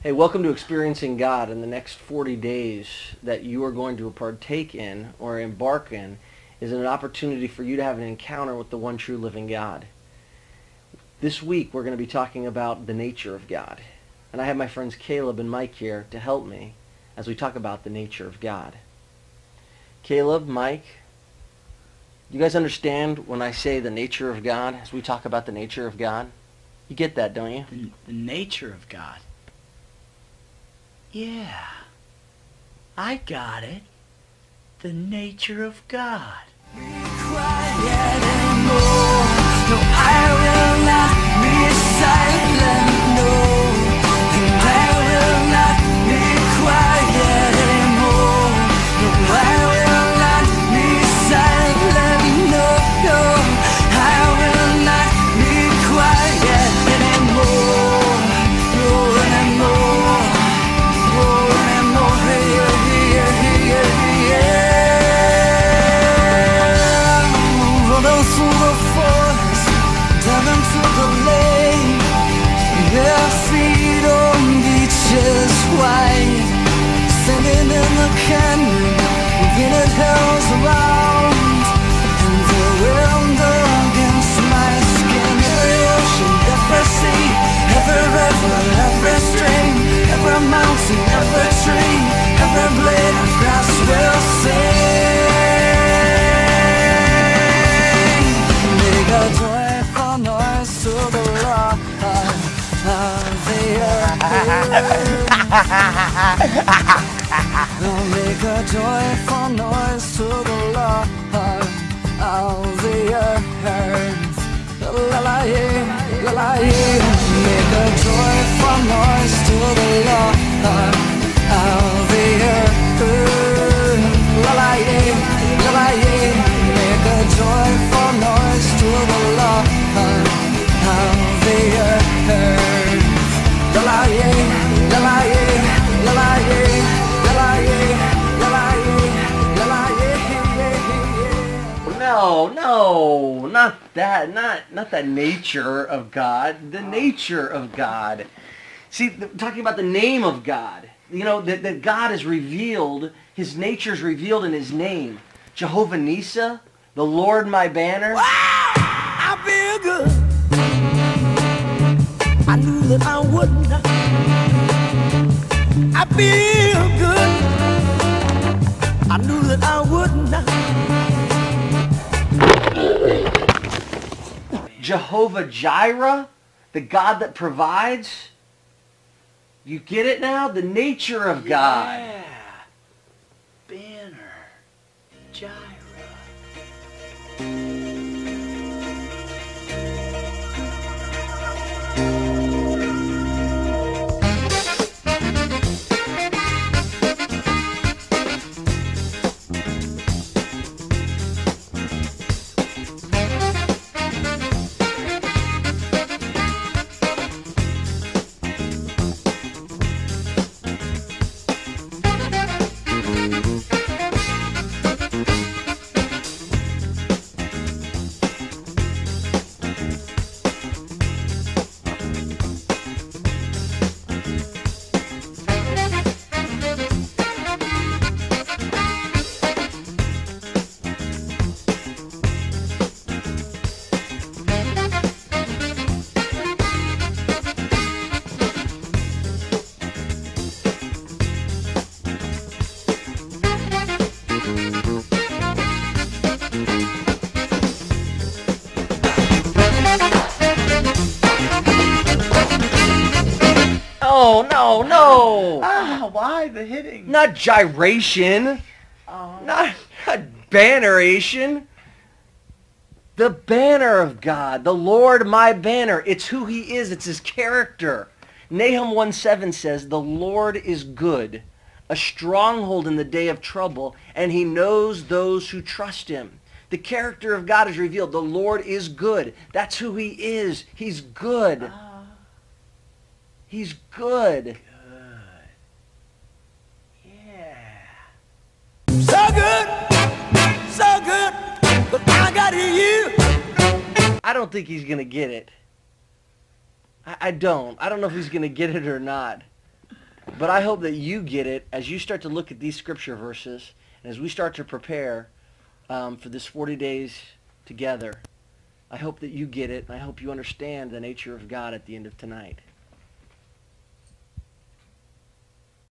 Hey, welcome to Experiencing God. In the next 40 days that you are going to partake in or embark in is an opportunity for you to have an encounter with the one true living God. This week we're going to be talking about the nature of God. And I have my friends Caleb and Mike here to help me as we talk about the nature of God. Caleb, Mike, you guys understand when I say the nature of God as we talk about the nature of God? You get that, don't you? The, the nature of God. Yeah. I got it. The nature of God. White, standing in the canyon, painted hills around, and the wind against my skin. Every ocean, every sea, every river, every stream, every mountain, every tree, every blade of grass will sing. Make a joyful noise to the Lord of the uh, uh, earth. Make a joyful noise to the Lord of the earth. La la yeah, la la yeah. No, no, not that, not not the nature of God, the oh. nature of God. See, th- talking about the name of God, you know, that, that God is revealed, his nature is revealed in his name. Jehovah Nissi, the Lord my banner. I feel good. I knew that I would not. I feel good. Jehovah Jireh, the God that provides. You get it now? The nature of God. Yeah. Banner. Gyra. No, no, no. Ah, why the hitting? Not gyration. Oh. Not, not banneration. The banner of God, the Lord my banner. It's who he is. It's his character. Nahum 1.7 says, The Lord is good, a stronghold in the day of trouble, and he knows those who trust him. The character of God is revealed. The Lord is good. That's who he is. He's good. Ah, He's good. good. Yeah. So good, so good, but I got you. I don't think he's going to get it. I, I don't. I don't know if he's going to get it or not. But I hope that you get it as you start to look at these scripture verses and as we start to prepare um, for this 40 days together. I hope that you get it, and I hope you understand the nature of God at the end of tonight.